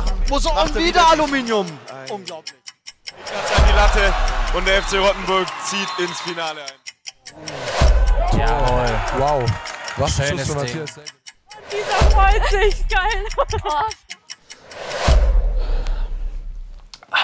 machen. Muss auch er wieder Aluminium. Ein- Unglaublich. Ganz an die Latte und der FC Rottenburg zieht ins Finale ein. Jawohl. Wow. Was ein Schönes Schuss von Ding. Matthias. Dieser freut sich, geil.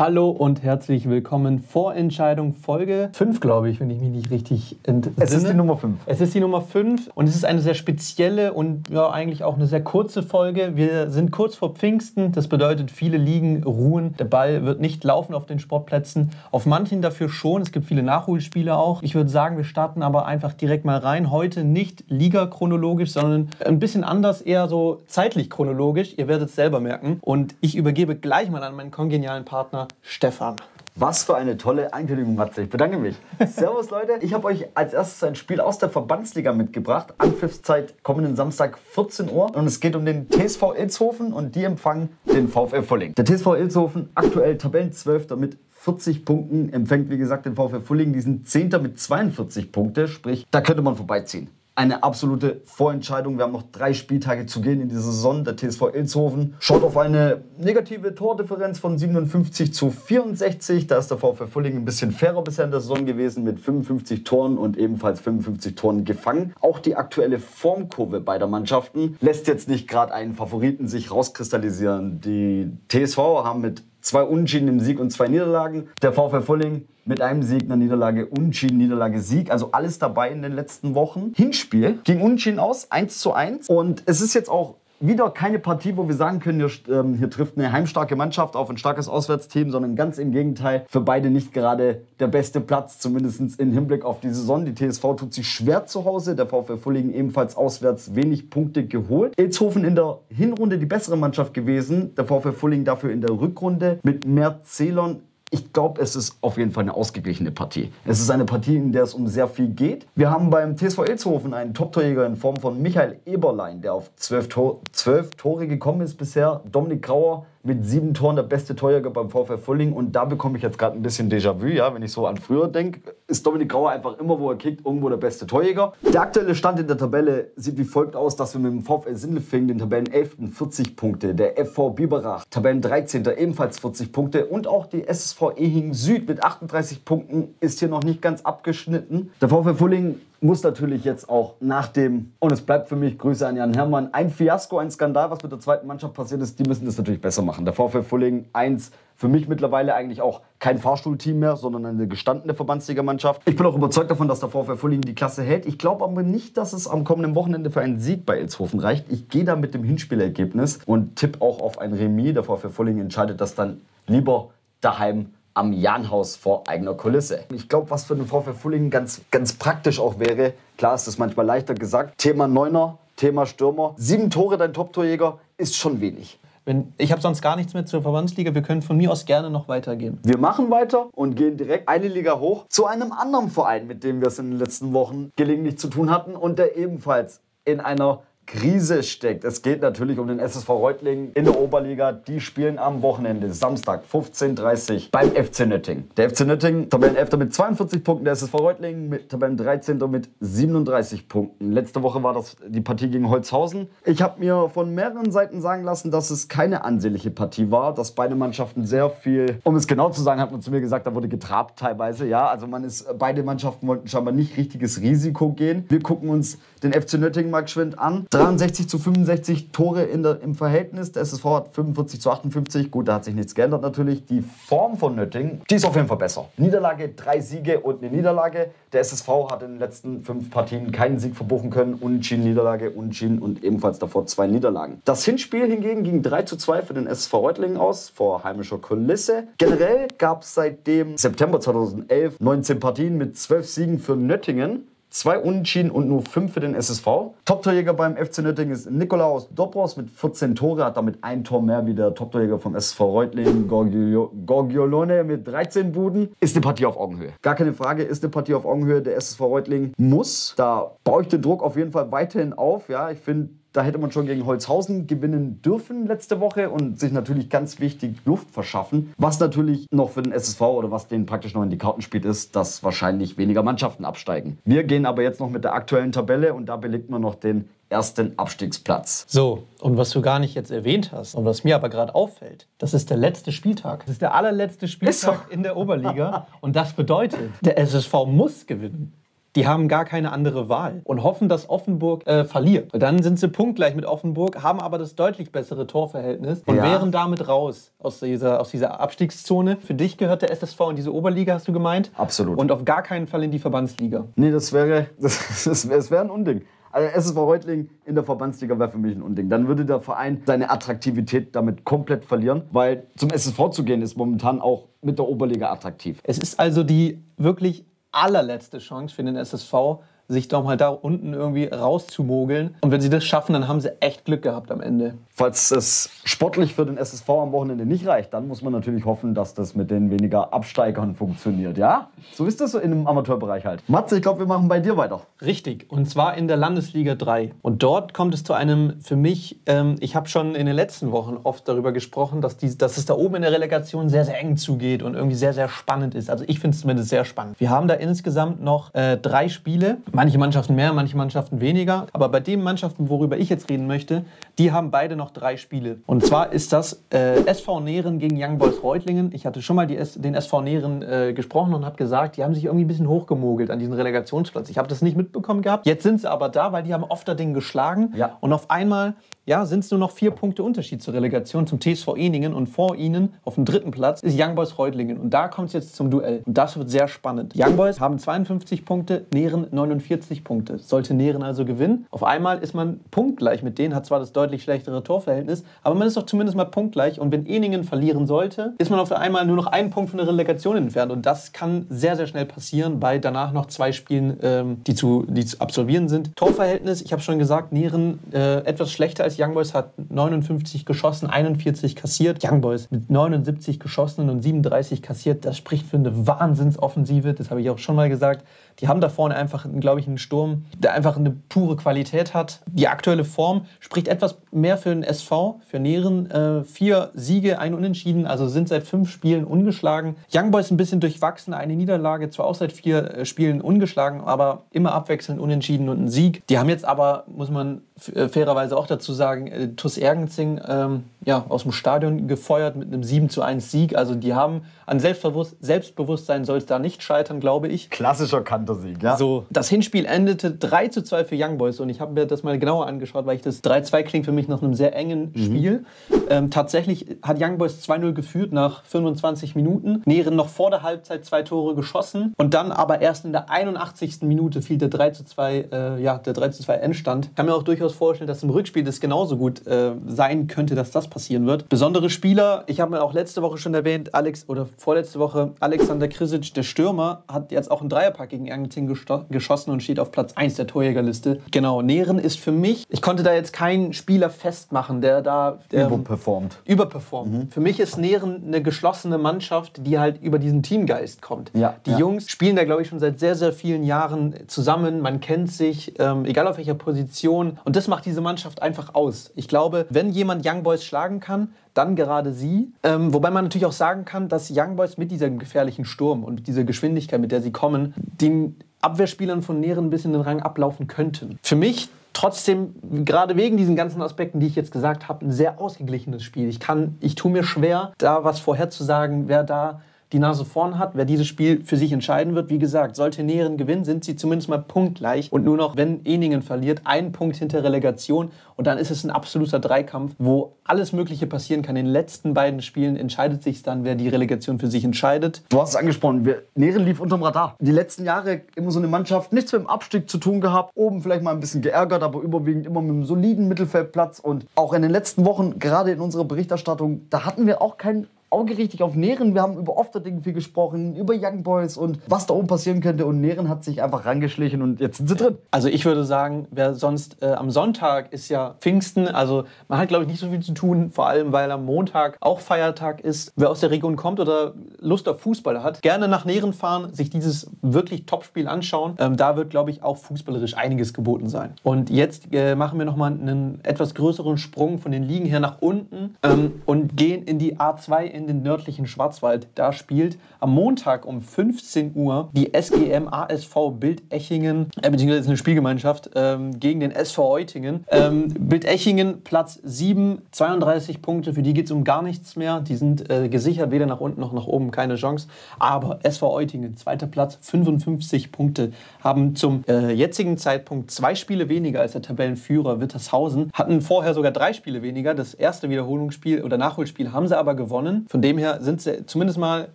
Hallo und herzlich willkommen. Vorentscheidung Folge 5, glaube ich, wenn ich mich nicht richtig entsinne. Es ist die Nummer 5. Es ist die Nummer 5 und es ist eine sehr spezielle und ja, eigentlich auch eine sehr kurze Folge. Wir sind kurz vor Pfingsten, das bedeutet, viele liegen, ruhen. Der Ball wird nicht laufen auf den Sportplätzen. Auf manchen dafür schon, es gibt viele Nachholspiele auch. Ich würde sagen, wir starten aber einfach direkt mal rein. Heute nicht Liga-chronologisch, sondern ein bisschen anders, eher so zeitlich chronologisch. Ihr werdet es selber merken. Und ich übergebe gleich mal an meinen kongenialen Partner Stefan. Was für eine tolle Ankündigung, Matze. Ich bedanke mich. Servus, Leute. Ich habe euch als erstes ein Spiel aus der Verbandsliga mitgebracht. Anpfiffszeit kommenden Samstag 14 Uhr. Und es geht um den TSV Ilshofen und die empfangen den VfL Volling. Der TSV Ilshofen, aktuell Tabellenzwölfter mit 40 Punkten, empfängt wie gesagt den VfL Volling. Die sind Zehnter mit 42 Punkte. Sprich, da könnte man vorbeiziehen. Eine absolute Vorentscheidung. Wir haben noch drei Spieltage zu gehen in dieser Saison. Der TSV Ilshofen schaut auf eine negative Tordifferenz von 57 zu 64. Da ist der VfL Fulling ein bisschen fairer bisher in der Saison gewesen mit 55 Toren und ebenfalls 55 Toren gefangen. Auch die aktuelle Formkurve beider Mannschaften lässt jetzt nicht gerade einen Favoriten sich rauskristallisieren. Die TSV haben mit zwei Unentschieden im Sieg und zwei Niederlagen. Der VfL Volling mit einem Sieg, einer Niederlage, Unentschieden, Niederlage, Sieg. Also alles dabei in den letzten Wochen. Hinspiel ging Unentschieden aus, 1 zu 1. Und es ist jetzt auch wieder keine Partie, wo wir sagen können, hier, ähm, hier trifft eine heimstarke Mannschaft auf ein starkes Auswärtsteam, sondern ganz im Gegenteil, für beide nicht gerade der beste Platz, zumindest im Hinblick auf die Saison. Die TSV tut sich schwer zu Hause, der VfL Fullingen ebenfalls auswärts wenig Punkte geholt. Ilshofen in der Hinrunde die bessere Mannschaft gewesen, der VfL Fullingen dafür in der Rückrunde mit mehr Zählern ich glaube, es ist auf jeden Fall eine ausgeglichene Partie. Es ist eine Partie, in der es um sehr viel geht. Wir haben beim TSV Ilshofen einen Top-Torjäger in Form von Michael Eberlein, der auf zwölf, Tor zwölf Tore gekommen ist bisher. Dominik Grauer mit sieben Toren der beste Torjäger beim VfL Fulling. Und da bekomme ich jetzt gerade ein bisschen Déjà-vu, ja, wenn ich so an früher denke. Ist Dominik Grauer einfach immer, wo er kickt, irgendwo der beste Torjäger. Der aktuelle Stand in der Tabelle sieht wie folgt aus, dass wir mit dem VfL Sindelfingen den Tabellen 11. 40 Punkte, der FV Biberach Tabellen 13. ebenfalls 40 Punkte und auch die SSV Ehing Süd mit 38 Punkten ist hier noch nicht ganz abgeschnitten. Der VfL Fulling muss natürlich jetzt auch nach dem, und es bleibt für mich, Grüße an Jan Herrmann, ein Fiasko, ein Skandal, was mit der zweiten Mannschaft passiert ist, die müssen das natürlich besser machen. Der VfL Fulling 1, für mich mittlerweile eigentlich auch kein Fahrstuhlteam mehr, sondern eine gestandene Verbandsligamannschaft. Ich bin auch überzeugt davon, dass der VfL Fulling die Klasse hält. Ich glaube aber nicht, dass es am kommenden Wochenende für einen Sieg bei Ilshofen reicht. Ich gehe da mit dem Hinspielergebnis und tippe auch auf ein Remis. Der VfL Fulling entscheidet das dann lieber daheim am Janhaus vor eigener Kulisse. Ich glaube, was für den VfL Fulling ganz, ganz praktisch auch wäre, klar ist das manchmal leichter gesagt, Thema Neuner, Thema Stürmer. Sieben Tore, dein Top-Torjäger, ist schon wenig. Wenn, ich habe sonst gar nichts mehr zur Verbandsliga. Wir können von mir aus gerne noch weitergehen. Wir machen weiter und gehen direkt eine Liga hoch zu einem anderen Verein, mit dem wir es in den letzten Wochen gelegentlich zu tun hatten und der ebenfalls in einer Krise steckt. Es geht natürlich um den SSV Reutlingen in der Oberliga. Die spielen am Wochenende, Samstag, 15.30 Uhr beim FC Nöttingen. Der FC Nöttingen, Tabellenelfter mit 42 Punkten, der SSV Reutlingen mit Tabellen 13. mit 37 Punkten. Letzte Woche war das die Partie gegen Holzhausen. Ich habe mir von mehreren Seiten sagen lassen, dass es keine ansehnliche Partie war, dass beide Mannschaften sehr viel, um es genau zu sagen, hat man zu mir gesagt, da wurde getrabt teilweise. Ja, also man ist, beide Mannschaften wollten scheinbar nicht richtiges Risiko gehen. Wir gucken uns den FC Nöttingen mal geschwind an. 63 zu 65 Tore der, im Verhältnis. Der SSV hat 45 zu 58. Gut, da hat sich nichts geändert natürlich. Die Form von Nöttingen, die ist auf jeden Fall besser. Niederlage, drei Siege und eine Niederlage. Der SSV hat in den letzten fünf Partien keinen Sieg verbuchen können. Unentschieden, Niederlage, Unentschieden und ebenfalls davor zwei Niederlagen. Das Hinspiel hingegen ging 3 zu 2 für den SSV Reutlingen aus, vor heimischer Kulisse. Generell gab es seit dem September 2011 19 Partien mit 12 Siegen für Nöttingen. Zwei Unentschieden und nur fünf für den SSV. Top-Torjäger beim FC Nöttingen ist Nikolaus Dobros mit 14 Tore, hat damit ein Tor mehr wie der Top-Torjäger vom SSV Reutlingen, Gorgio- Gorgiolone mit 13 Buden. Ist eine Partie auf Augenhöhe. Gar keine Frage, ist eine Partie auf Augenhöhe. Der SSV Reutlingen muss, da baue ich den Druck auf jeden Fall weiterhin auf. Ja, ich finde, da hätte man schon gegen Holzhausen gewinnen dürfen letzte Woche und sich natürlich ganz wichtig Luft verschaffen. Was natürlich noch für den SSV oder was denen praktisch noch in die Karten spielt, ist, dass wahrscheinlich weniger Mannschaften absteigen. Wir gehen aber jetzt noch mit der aktuellen Tabelle und da belegt man noch den ersten Abstiegsplatz. So, und was du gar nicht jetzt erwähnt hast und was mir aber gerade auffällt, das ist der letzte Spieltag. Das ist der allerletzte Spieltag in der Oberliga. Und das bedeutet, der SSV muss gewinnen. Die haben gar keine andere Wahl und hoffen, dass Offenburg äh, verliert. Dann sind sie punktgleich mit Offenburg, haben aber das deutlich bessere Torverhältnis und Ja. wären damit raus aus dieser, aus dieser Abstiegszone. Für dich gehört der SSV in diese Oberliga, hast du gemeint? Absolut. Und auf gar keinen Fall in die Verbandsliga. Nee, das wäre, das, das, wäre- das wäre ein Unding. Also SSV Reutling in der Verbandsliga wäre für mich ein Unding. Dann würde der Verein seine Attraktivität damit komplett verlieren, weil zum SSV zu gehen ist momentan auch mit der Oberliga attraktiv. Es ist also die wirklich allerletzte Chance für den SSV, sich doch mal da unten irgendwie rauszumogeln. Und wenn sie das schaffen, dann haben sie echt Glück gehabt am Ende. Falls es sportlich für den SSV am Wochenende nicht reicht, dann muss man natürlich hoffen, dass das mit den weniger Absteigern funktioniert. Ja? So ist das so in dem Amateurbereich halt. Matze, ich glaube, wir machen bei dir weiter. Richtig, und zwar in der Landesliga 3. Und dort kommt es zu einem, für mich, ähm, ich habe schon in den letzten Wochen oft darüber gesprochen, dass, die, dass es da oben in der Relegation sehr, sehr eng zugeht und irgendwie sehr, sehr spannend ist. Also ich finde es zumindest sehr spannend. Wir haben da insgesamt noch äh, drei Spiele. Manche Mannschaften mehr, manche Mannschaften weniger. Aber bei den Mannschaften, worüber ich jetzt reden möchte, die haben beide noch drei Spiele. Und zwar ist das äh, SV Nähren gegen Young Boys Reutlingen. Ich hatte schon mal den SV Nähren äh, gesprochen und habe gesagt, die haben sich irgendwie ein bisschen hochgemogelt an diesen Relegationsplatz. Ich habe das nicht mitbekommen gehabt. Jetzt sind sie aber da, weil die haben oft Ding geschlagen. Ja. Und auf einmal ja, sind es nur noch vier Punkte Unterschied zur Relegation zum TSV Eningen. Und vor ihnen auf dem dritten Platz ist Young Boys Reutlingen. Und da kommt es jetzt zum Duell. Und das wird sehr spannend. Young Boys haben 52 Punkte, Nähren 49 Punkte. Sollte Nähren also gewinnen. Auf einmal ist man punktgleich mit denen, hat zwar das deutlich schlechtere Torverhältnis, aber man ist doch zumindest mal punktgleich. Und wenn Eningen verlieren sollte, ist man auf einmal nur noch einen Punkt von der Relegation entfernt. Und das kann sehr, sehr schnell passieren bei danach noch zwei Spielen, ähm, die, zu, die zu absolvieren sind. Torverhältnis, ich habe schon gesagt, Nähren äh, etwas schlechter als Young Boys, hat 59 geschossen, 41 kassiert. Young Boys mit 79 geschossenen und 37 kassiert. Das spricht für eine Wahnsinnsoffensive. Das habe ich auch schon mal gesagt. Die haben da vorne einfach, glaube ich, einen Sturm, der einfach eine pure Qualität hat. Die aktuelle Form spricht etwas mehr für den SV, für Nähren. Äh, vier Siege, ein Unentschieden, also sind seit fünf Spielen ungeschlagen. Young Boys ein bisschen durchwachsen, eine Niederlage, zwar auch seit vier äh, Spielen ungeschlagen, aber immer abwechselnd unentschieden und ein Sieg. Die haben jetzt aber, muss man äh, fairerweise auch dazu sagen, äh, TuS Ergenzing ähm, ja, aus dem Stadion gefeuert mit einem 7 zu 1 Sieg. Also die haben an Selbstbewusst Selbstbewusstsein soll es da nicht scheitern, glaube ich. Klassischer Kantersieg, ja? So, das Hinspiel endete 3 zu 2 für Young Boys und ich habe mir das mal genauer angeschaut, weil ich das 3-2 klingt für mich nach einem sehr engen Spiel. Ähm, tatsächlich hat Young Boys 2-0 geführt nach 25 Minuten. Nähren noch vor der Halbzeit zwei Tore geschossen und dann aber erst in der 81. Minute fiel der 3 zu 2, äh, ja, der 3 zu 2 Endstand. Kann mir auch durchaus vorstellen, dass im Rückspiel das genauso gut äh, sein könnte, dass das passieren wird. Besondere Spieler, ich habe mir auch letzte Woche schon erwähnt, Alex oder vorletzte Woche, Alexander Krisic, der Stürmer, hat jetzt auch einen Dreierpack gegen Ergenting gesto- geschossen und steht auf Platz 1 der Torjägerliste. Genau, Nähren ist für mich, ich konnte da jetzt keinen Spieler festmachen, der da ähm, Überperformt. überperformt. Für mich ist Nähren eine geschlossene Mannschaft, die halt über diesen Teamgeist kommt. Ja, die ja. Jungs spielen da, glaube ich, schon seit sehr, sehr vielen Jahren zusammen. Man kennt sich, ähm, egal auf welcher Position. Und das macht diese Mannschaft einfach aus. Ich glaube, wenn jemand Young Boys schlagen kann, dann gerade sie. Ähm, wobei man natürlich auch sagen kann, dass Young Boys mit diesem gefährlichen Sturm und dieser Geschwindigkeit, mit der sie kommen, den Abwehrspielern von Nähren ein bisschen den Rang ablaufen könnten. Für mich trotzdem, gerade wegen diesen ganzen Aspekten, die ich jetzt gesagt habe, ein sehr ausgeglichenes Spiel. Ich kann, ich tue mir schwer, da was vorherzusagen, wer da die Nase vorn hat, wer dieses Spiel für sich entscheiden wird. Wie gesagt, sollte Näheren gewinnen, sind sie zumindest mal punktgleich und nur noch, wenn Eningen verliert, ein Punkt hinter Relegation und dann ist es ein absoluter Dreikampf, wo alles Mögliche passieren kann. In den letzten beiden Spielen entscheidet sich dann, wer die Relegation für sich entscheidet. Du hast es angesprochen, Nähren lief unterm Radar. Die letzten Jahre immer so eine Mannschaft, nichts mit dem Abstieg zu tun gehabt. Oben vielleicht mal ein bisschen geärgert, aber überwiegend immer mit einem soliden Mittelfeldplatz. Und auch in den letzten Wochen, gerade in unserer Berichterstattung, da hatten wir auch kein Auge richtig auf Nähren. Wir haben über Ofterding viel gesprochen, über Young Boys und was da oben passieren könnte. Und Nähren hat sich einfach rangeschlichen und jetzt sind sie drin. Also ich würde sagen, wer sonst äh, am Sonntag ist ja Pfingsten, also man hat glaube ich nicht so viel zu tun, vor allem weil am Montag auch Feiertag ist. Wer aus der Region kommt oder Lust auf Fußball hat, gerne nach Nähren fahren, sich dieses wirklich Topspiel anschauen. Ähm, da wird glaube ich auch fußballerisch einiges geboten sein. Und jetzt äh, machen wir nochmal einen etwas größeren Sprung von den Ligen her nach unten ähm, und gehen in die A2 in in den nördlichen Schwarzwald. Da spielt am Montag um 15 Uhr die SGM ASV Bildechingen, äh, beziehungsweise eine Spielgemeinschaft, ähm, gegen den SV Eutingen. Ähm, Bildechingen Platz 7, 32 Punkte, für die geht es um gar nichts mehr. Die sind äh, gesichert, weder nach unten noch nach oben, keine Chance. Aber SV Eutingen, zweiter Platz, 55 Punkte, haben zum äh, jetzigen Zeitpunkt zwei Spiele weniger als der Tabellenführer Wittershausen, hatten vorher sogar drei Spiele weniger. Das erste Wiederholungsspiel oder Nachholspiel haben sie aber gewonnen. Von dem her sind sie zumindest mal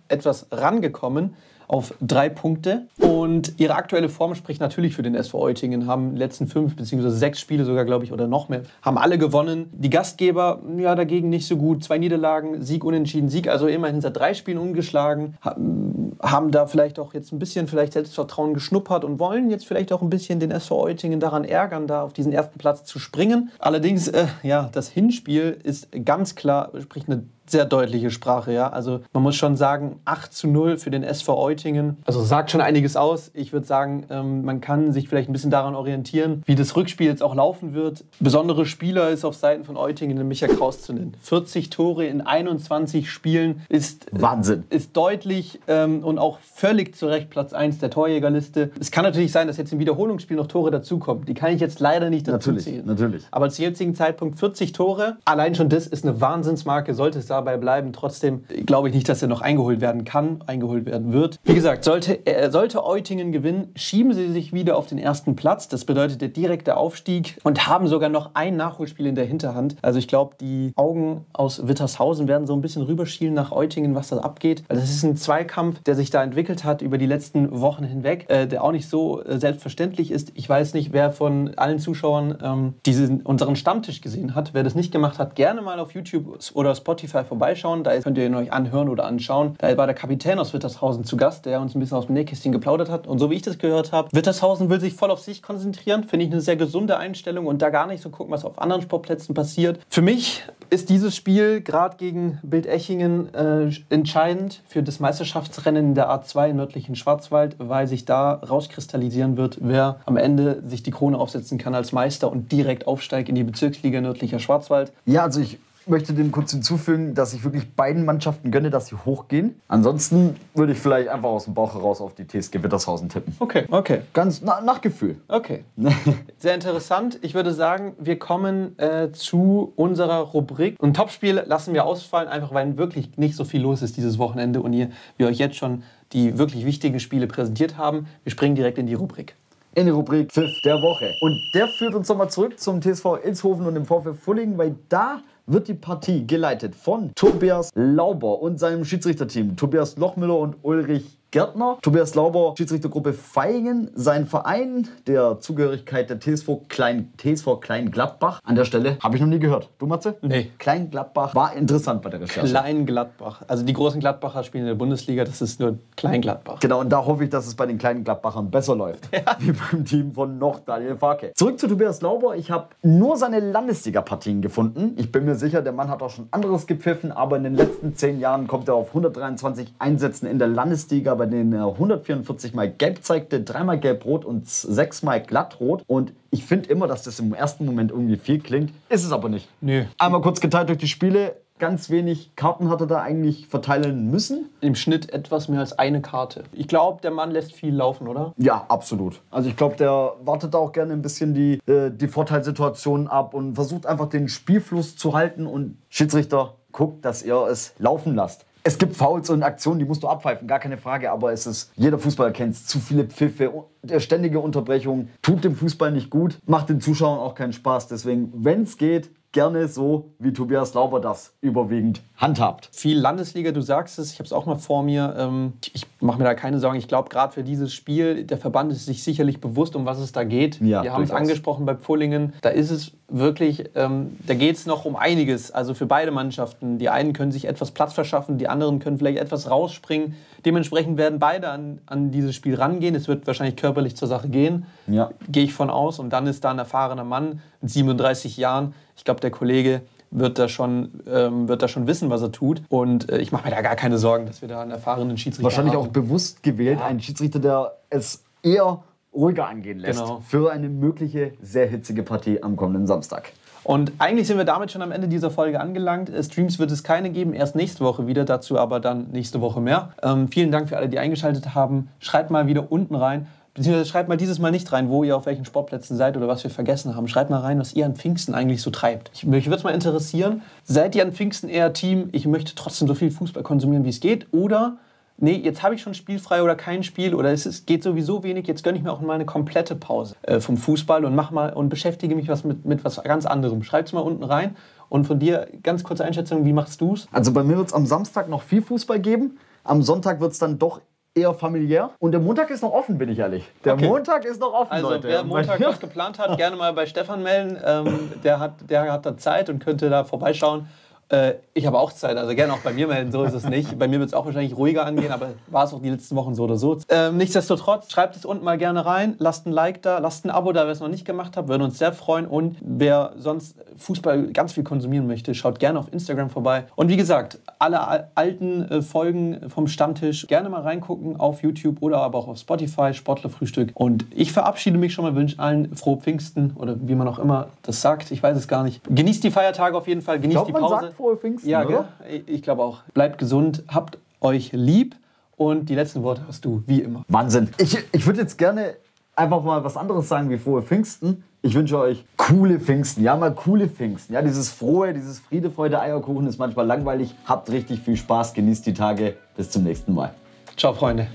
etwas rangekommen auf drei Punkte. Und ihre aktuelle Form spricht natürlich für den SV Eutingen, haben die letzten fünf bzw. sechs Spiele sogar, glaube ich, oder noch mehr, haben alle gewonnen. Die Gastgeber, ja, dagegen nicht so gut. Zwei Niederlagen, Sieg, Unentschieden, Sieg, also immerhin seit drei Spielen ungeschlagen, haben da vielleicht auch jetzt ein bisschen vielleicht Selbstvertrauen geschnuppert und wollen jetzt vielleicht auch ein bisschen den SV Eutingen daran ärgern, da auf diesen ersten Platz zu springen. Allerdings, äh, ja, das Hinspiel ist ganz klar, spricht eine sehr deutliche Sprache, ja. Also man muss schon sagen, 8 zu 0 für den SV Eutingen. Also sagt schon einiges aus. Ich würde sagen, ähm, man kann sich vielleicht ein bisschen daran orientieren, wie das Rückspiel jetzt auch laufen wird. Besondere Spieler ist auf Seiten von Eutingen Michael Kraus zu nennen. 40 Tore in 21 Spielen ist Wahnsinn. Ist deutlich ähm, und auch völlig zu Recht Platz 1 der Torjägerliste. Es kann natürlich sein, dass jetzt im Wiederholungsspiel noch Tore dazukommen. Die kann ich jetzt leider nicht dazu Natürlich, zählen. natürlich. Aber zum jetzigen Zeitpunkt 40 Tore. Allein schon das ist eine Wahnsinnsmarke, sollte es dabei bleiben. Trotzdem glaube ich nicht, dass er noch eingeholt werden kann, eingeholt werden wird. Wie gesagt, sollte, äh, sollte Eutingen gewinnen, schieben sie sich wieder auf den ersten Platz. Das bedeutet der direkte Aufstieg und haben sogar noch ein Nachholspiel in der Hinterhand. Also ich glaube, die Augen aus Wittershausen werden so ein bisschen rüberschielen nach Eutingen, was da abgeht. Also es ist ein Zweikampf, der sich da entwickelt hat über die letzten Wochen hinweg, äh, der auch nicht so äh, selbstverständlich ist. Ich weiß nicht, wer von allen Zuschauern ähm, diesen, unseren Stammtisch gesehen hat. Wer das nicht gemacht hat, gerne mal auf YouTube oder Spotify vorbeischauen. Da könnt ihr ihn euch anhören oder anschauen. Da war der Kapitän aus Wittershausen zu Gast, der uns ein bisschen aus dem Nähkästchen geplaudert hat. Und so wie ich das gehört habe, Wittershausen will sich voll auf sich konzentrieren. Finde ich eine sehr gesunde Einstellung und da gar nicht so gucken, was auf anderen Sportplätzen passiert. Für mich ist dieses Spiel gerade gegen Bildechingen äh, entscheidend für das Meisterschaftsrennen in der A2 im nördlichen Schwarzwald, weil sich da rauskristallisieren wird, wer am Ende sich die Krone aufsetzen kann als Meister und direkt aufsteigt in die Bezirksliga nördlicher Schwarzwald. Ja, also ich möchte dem kurz hinzufügen, dass ich wirklich beiden Mannschaften gönne, dass sie hochgehen. Ansonsten würde ich vielleicht einfach aus dem Bauch heraus auf die TSG Wittershausen tippen. Okay, okay. Ganz na, nach Gefühl. Okay. Sehr interessant. Ich würde sagen, wir kommen äh, zu unserer Rubrik. Ein Topspiel lassen wir ausfallen, einfach weil wirklich nicht so viel los ist dieses Wochenende und ihr, wir euch jetzt schon die wirklich wichtigen Spiele präsentiert haben. Wir springen direkt in die Rubrik. In die Rubrik Pfiff der Woche. Und der führt uns nochmal zurück zum TSV Ilshofen und dem VfL Fullingen, weil da wird die Partie geleitet von Tobias Lauber und seinem Schiedsrichterteam. Tobias Lochmüller und Ulrich Gärtner. Tobias Lauber, Schiedsrichtergruppe Feigen. Sein Verein der Zugehörigkeit der TSV Klein, TSV Klein Gladbach. An der Stelle habe ich noch nie gehört. Du, Matze? Nee. Klein Gladbach war interessant bei der Recherche. Klein Gladbach. Also die großen Gladbacher spielen in der Bundesliga, das ist nur Klein Gladbach. Genau, und da hoffe ich, dass es bei den kleinen Gladbachern besser läuft. Wie beim Team von noch Daniel Farke. Zurück zu Tobias Lauber. Ich habe nur seine Landesliga-Partien gefunden. Ich bin mir sicher, der Mann hat auch schon anderes gepfiffen, aber in den letzten zehn Jahren kommt er auf 123 Einsätzen in der Landesliga, bei denen er 144 Mal gelb zeigte, dreimal gelb-rot und sechsmal glattrot. Und ich finde immer, dass das im ersten Moment irgendwie viel klingt. Ist es aber nicht. Nö. Einmal kurz geteilt durch die Spiele. Ganz wenig Karten hat er da eigentlich verteilen müssen. Im Schnitt etwas mehr als eine Karte. Ich glaube, der Mann lässt viel laufen, oder? Ja, absolut. Also ich glaube, der wartet auch gerne ein bisschen die, äh, die Vorteilssituationen ab und versucht einfach den Spielfluss zu halten und Schiedsrichter guckt, dass ihr es laufen lasst. Es gibt Fouls und Aktionen, die musst du abpfeifen, gar keine Frage, aber es ist, jeder Fußballer kennt es, zu viele Pfiffe, der ständige Unterbrechung, tut dem Fußball nicht gut, macht den Zuschauern auch keinen Spaß. Deswegen, wenn es geht, gerne so, wie Tobias Lauber das überwiegend handhabt. Viel Landesliga, du sagst es, ich habe es auch mal vor mir. Ähm, ich mache mir da keine Sorgen. Ich glaube, gerade für dieses Spiel, der Verband ist sich sicherlich bewusst, um was es da geht. Ja, Wir haben es angesprochen bei Pfullingen. Da ist es wirklich, ähm, da geht es noch um einiges. Also für beide Mannschaften. Die einen können sich etwas Platz verschaffen, die anderen können vielleicht etwas rausspringen. Dementsprechend werden beide an, an dieses Spiel rangehen. Es wird wahrscheinlich körperlich zur Sache gehen. Ja. Gehe ich von aus. Und dann ist da ein erfahrener Mann mit 37 Jahren. Ich glaube, der Kollege wird da, schon, ähm, wird da schon wissen, was er tut. Und äh, ich mache mir da gar keine Sorgen, dass wir da einen erfahrenen Schiedsrichter Wahrscheinlich haben. auch bewusst gewählt, ein Schiedsrichter, der es eher ruhiger angehen lässt Genau. für eine mögliche sehr hitzige Partie am kommenden Samstag. Und eigentlich sind wir damit schon am Ende dieser Folge angelangt. Äh, Streams wird es keine geben, erst nächste Woche wieder, dazu aber dann nächste Woche mehr. Ähm, vielen Dank für alle, die eingeschaltet haben. Schreibt mal wieder unten rein. Beziehungsweise schreibt mal dieses Mal nicht rein, wo ihr auf welchen Sportplätzen seid oder was wir vergessen haben. Schreibt mal rein, was ihr an Pfingsten eigentlich so treibt. Ich, mich würde es mal interessieren, seid ihr an Pfingsten eher Team, ich möchte trotzdem so viel Fußball konsumieren, wie es geht? Oder, nee, jetzt habe ich schon spielfrei oder kein Spiel oder es ist, geht sowieso wenig, jetzt gönne ich mir auch mal eine komplette Pause äh, vom Fußball und mach mal und beschäftige mich was mit, mit was ganz anderem. Schreibt es mal unten rein. Und von dir ganz kurze Einschätzung, wie machst du es? Also bei mir wird es am Samstag noch viel Fußball geben. Am Sonntag wird es dann doch eher familiär. Und der Montag ist noch offen, bin ich ehrlich. Der Okay. Montag ist noch offen, Also Leute. wer Montag was geplant hat, gerne mal bei Stefan melden. Ähm, der, hat, der hat da Zeit und könnte da vorbeischauen. Äh, ich habe auch Zeit, also gerne auch bei mir melden, so ist es nicht. Bei mir wird es auch wahrscheinlich ruhiger angehen, aber war es auch die letzten Wochen so oder so. Ähm, nichtsdestotrotz, schreibt es unten mal gerne rein, lasst ein Like da, lasst ein Abo da, wer es noch nicht gemacht hat, würde uns sehr freuen. Und wer sonst Fußball ganz viel konsumieren möchte, schaut gerne auf Instagram vorbei. Und wie gesagt, alle al- alten äh, Folgen vom Stammtisch gerne mal reingucken auf YouTube oder aber auch auf Spotify, Sportlerfrühstück. Und ich verabschiede mich schon mal, wünsche allen frohe Pfingsten oder wie man auch immer das sagt. Ich weiß es gar nicht. Genießt die Feiertage auf jeden Fall, genießt Ich glaube, die Pause. Frohe Pfingsten, Ja, oder? gell? Ich glaube auch. Bleibt gesund, habt euch lieb und die letzten Worte hast du, wie immer. Wahnsinn. Ich, ich würde jetzt gerne einfach mal was anderes sagen wie frohe Pfingsten. Ich wünsche euch coole Pfingsten. Ja, mal coole Pfingsten. Ja, dieses frohe, dieses Friede, Freude, Eierkuchen ist manchmal langweilig. Habt richtig viel Spaß, genießt die Tage. Bis zum nächsten Mal. Ciao, Freunde.